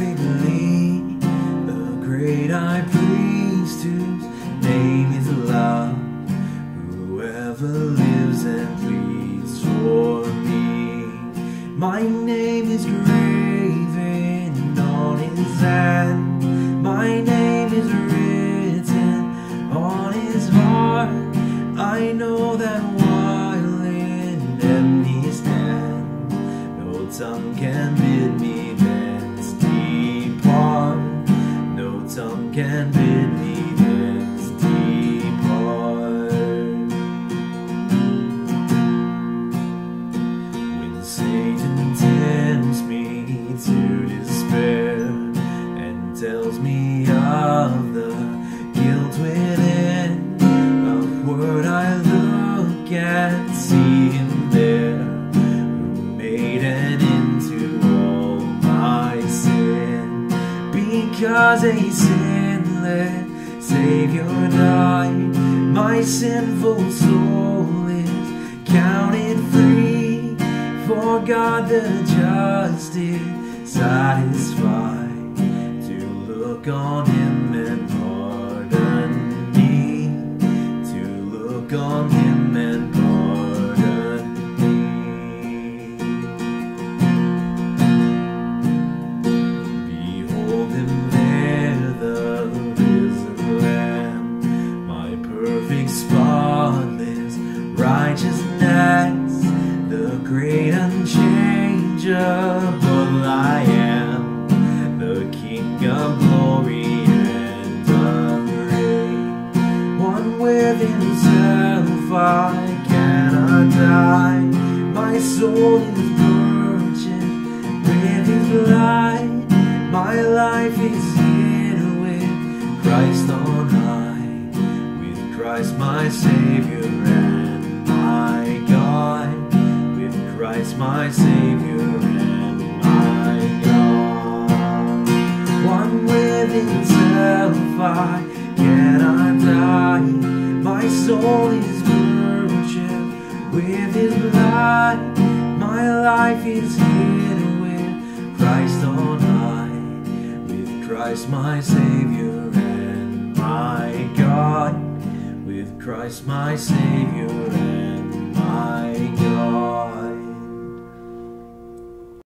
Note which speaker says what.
Speaker 1: perfectly. The great high priest whose name is love. Whoever lives and pleads for me. My name is graven on his hand. My name is written on his heart. I know that while in empty stand, no tongue can bid me Tongue can bid me thence depart. When Satan tempts me to despair and tells me of the guilt within, upward I look and see Because a sinless Savior died, my sinful soul is counted free. For God the just is satisfied to look on Him great unchangeable I am, the King of glory and of grace. One with himself I cannot die, my soul is purchased with his light. My life is hid with Christ on high, with Christ my Savior my Savior and my God. One with himself I cannot die, my soul is purchased with his blood. My life is hid with Christ on high, with Christ my Savior and my God, with Christ my Savior.